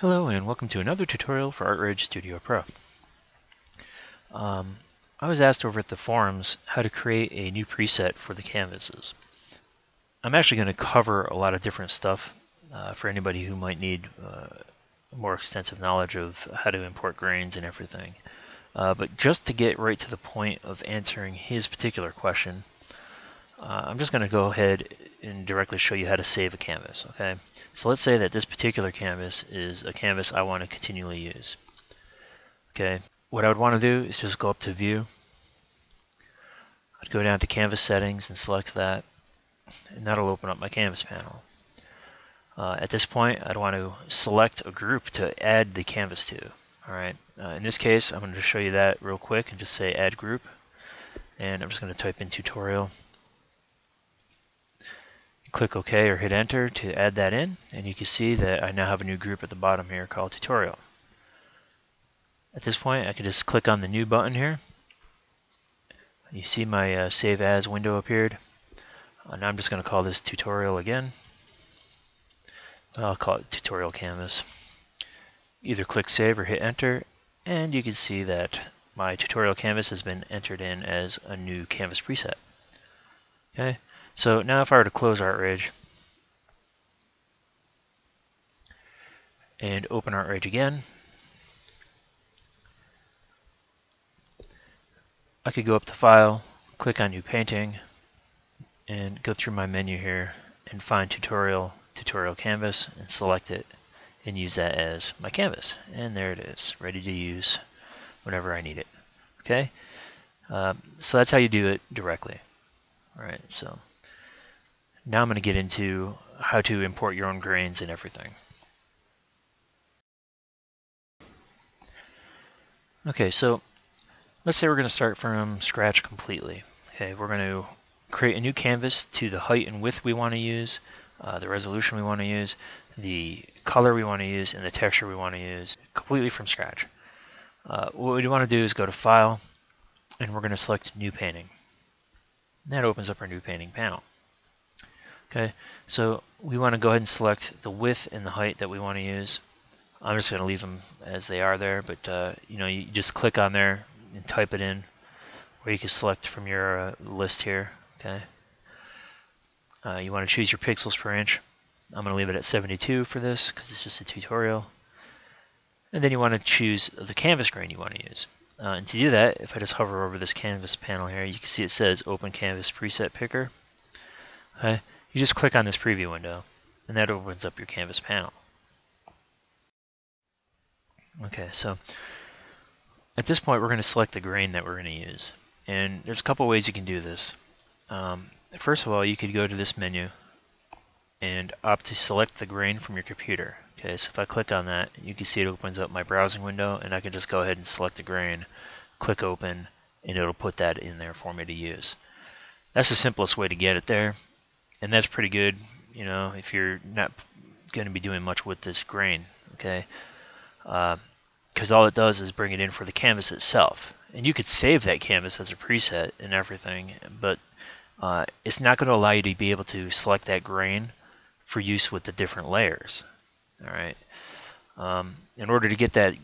Hello and welcome to another tutorial for ArtRage Studio Pro. Um, I was asked over at the forums how to create a new preset for the canvases. I'm actually going to cover a lot of different stuff uh, for anybody who might need uh, more extensive knowledge of how to import grains and everything. Uh, but just to get right to the point of answering his particular question, uh, I'm just going to go ahead and directly show you how to save a canvas. Okay, So let's say that this particular canvas is a canvas I want to continually use. Okay, What I would want to do is just go up to View. I'd go down to Canvas Settings and select that, and that'll open up my canvas panel. Uh, at this point, I'd want to select a group to add the canvas to. Alright, uh, in this case, I'm going to show you that real quick and just say Add Group. And I'm just going to type in Tutorial click OK or hit enter to add that in and you can see that I now have a new group at the bottom here called tutorial. At this point I can just click on the new button here. You see my uh, save as window appeared. Uh, now I'm just going to call this tutorial again. I'll call it tutorial canvas. Either click save or hit enter and you can see that my tutorial canvas has been entered in as a new canvas preset. Okay. So now if I were to close ArtRage and open ArtRage again, I could go up to File, click on New Painting, and go through my menu here and find Tutorial, Tutorial Canvas, and select it and use that as my canvas. And there it is, ready to use whenever I need it. Okay, um, so that's how you do it directly. All right, so. Now I'm going to get into how to import your own grains and everything. Okay, so let's say we're going to start from scratch completely. Okay, we're going to create a new canvas to the height and width we want to use, uh, the resolution we want to use, the color we want to use, and the texture we want to use completely from scratch. Uh, what we want to do is go to File, and we're going to select New Painting. That opens up our New Painting panel. Okay, so we want to go ahead and select the width and the height that we want to use. I'm just going to leave them as they are there, but uh, you know, you just click on there and type it in, or you can select from your uh, list here. Okay, uh, you want to choose your pixels per inch. I'm going to leave it at 72 for this because it's just a tutorial. And then you want to choose the canvas grain you want to use. Uh, and to do that, if I just hover over this canvas panel here, you can see it says Open Canvas Preset Picker. Okay, you just click on this preview window, and that opens up your canvas panel. Okay, so at this point we're going to select the grain that we're going to use. And there's a couple ways you can do this. Um, first of all, you could go to this menu and opt to select the grain from your computer. Okay, so if I click on that, you can see it opens up my browsing window, and I can just go ahead and select the grain, click open, and it'll put that in there for me to use. That's the simplest way to get it there and that's pretty good you know if you're not going to be doing much with this grain okay? Because uh, all it does is bring it in for the canvas itself. And you could save that canvas as a preset and everything but uh, it's not going to allow you to be able to select that grain for use with the different layers alright um, in order to get that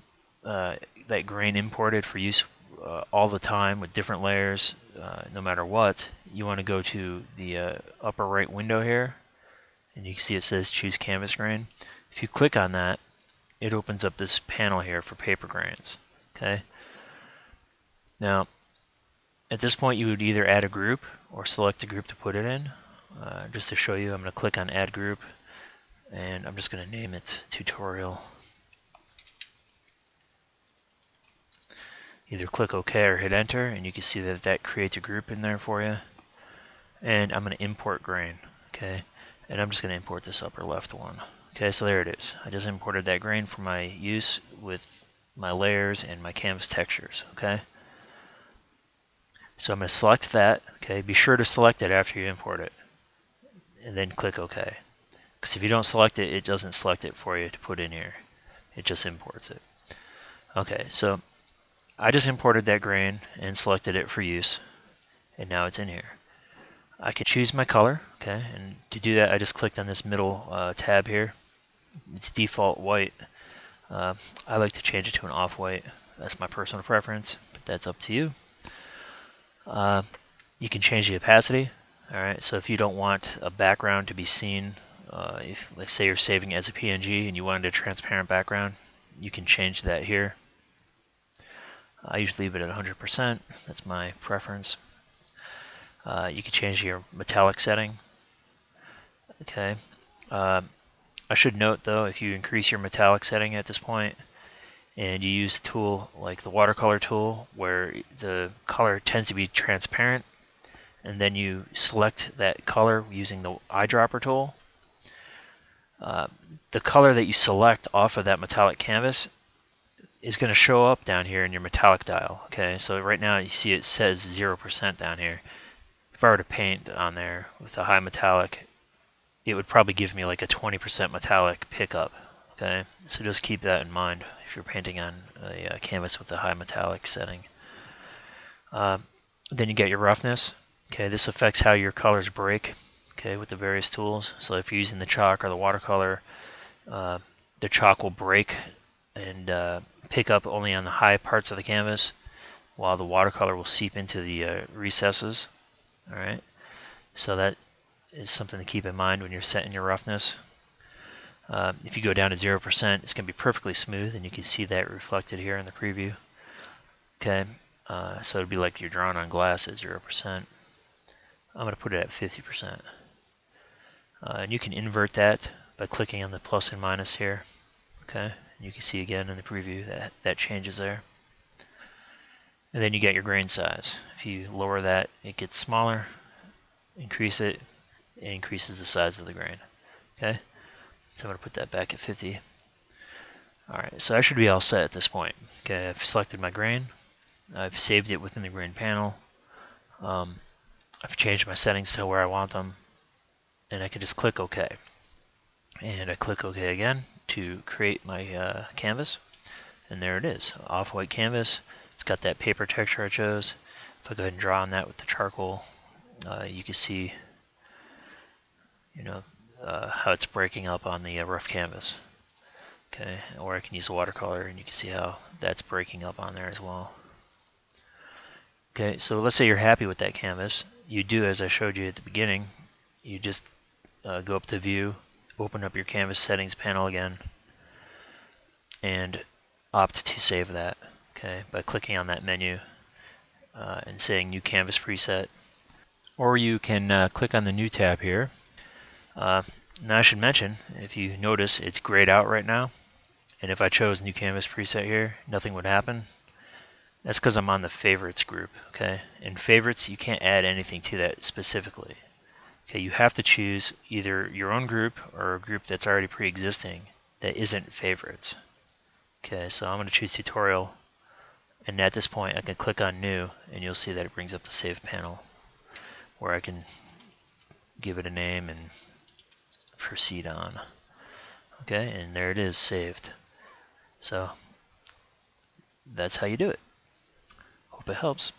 uh, that grain imported for use uh, all the time with different layers, uh, no matter what, you want to go to the uh, upper right window here, and you can see it says choose canvas grain. If you click on that, it opens up this panel here for paper grains. Okay. Now, at this point, you would either add a group or select a group to put it in. Uh, just to show you, I'm going to click on Add Group, and I'm just going to name it Tutorial either click OK or hit enter and you can see that that creates a group in there for you. And I'm going to import grain okay? And I'm just going to import this upper left one okay? So there it is. I just imported that grain for my use with my layers and my canvas textures okay? So I'm going to select that okay? Be sure to select it after you import it and then click OK. Because if you don't select it it doesn't select it for you to put in here. It just imports it. Okay so I just imported that grain and selected it for use and now it's in here. I can choose my color okay and to do that I just clicked on this middle uh, tab here it's default white Uh, I like to change it to an off-white. That's my personal preference, but that's up to you. Uh, you can change the opacity. All right, so if you don't want a background to be seen, uh, if let's say you're saving as a PNG and you wanted a transparent background, you can change that here. I usually leave it at 100%. That's my preference. Uh, you can change your metallic setting. Okay. Uh, I should note though, if you increase your metallic setting at this point, and you use a tool like the watercolor tool, where the color tends to be transparent, and then you select that color using the eyedropper tool, uh, the color that you select off of that metallic canvas is going to show up down here in your metallic dial. Okay, so right now you see it says 0% down here. If I were to paint on there with a high metallic, it would probably give me like a 20% metallic pickup. Okay, so just keep that in mind if you're painting on a, a canvas with a high metallic setting. Uh, then you get your roughness. Okay, this affects how your colors break. Okay, with the various tools. So if you're using the chalk or the watercolor, uh, the chalk will break and uh, pick up only on the high parts of the canvas, while the watercolor will seep into the uh, recesses. All right, so that is something to keep in mind when you're setting your roughness. Uh, if you go down to 0%, it's going to be perfectly smooth, and you can see that reflected here in the preview. Okay, uh, so it'd be like you're drawing on glass at 0%. I'm going to put it at 50%. Uh, and you can invert that by clicking on the plus and minus here. Okay, you can see again in the preview that that changes there. And then you get your grain size. If you lower that, it gets smaller. Increase it, it increases the size of the grain. Okay, so I'm going to put that back at 50. Alright, so I should be all set at this point. Okay, I've selected my grain. I've saved it within the grain panel. Um, I've changed my settings to where I want them. And I can just click OK. And I click OK again to create my uh, canvas. And there it is, off-white canvas. It's got that paper texture I chose. If I go ahead and draw on that with the charcoal, uh, you can see you know, uh, how it's breaking up on the uh, rough canvas. Okay, or I can use watercolor and you can see how that's breaking up on there as well. Okay, so let's say you're happy with that canvas. You do as I showed you at the beginning. You just uh, go up to view, open up your canvas settings panel again, and opt to save that. Okay, by clicking on that menu uh, and saying new canvas preset. Or you can uh, click on the new tab here uh, now I should mention, if you notice, it's grayed out right now. And if I chose new canvas preset here, nothing would happen. That's because I'm on the favorites group, okay? In favorites, you can't add anything to that specifically. Okay, you have to choose either your own group or a group that's already pre-existing that isn't favorites. Okay, so I'm going to choose tutorial, and at this point I can click on new, and you'll see that it brings up the save panel, where I can give it a name and proceed on. Okay, and there it is saved. So that's how you do it. Hope it helps.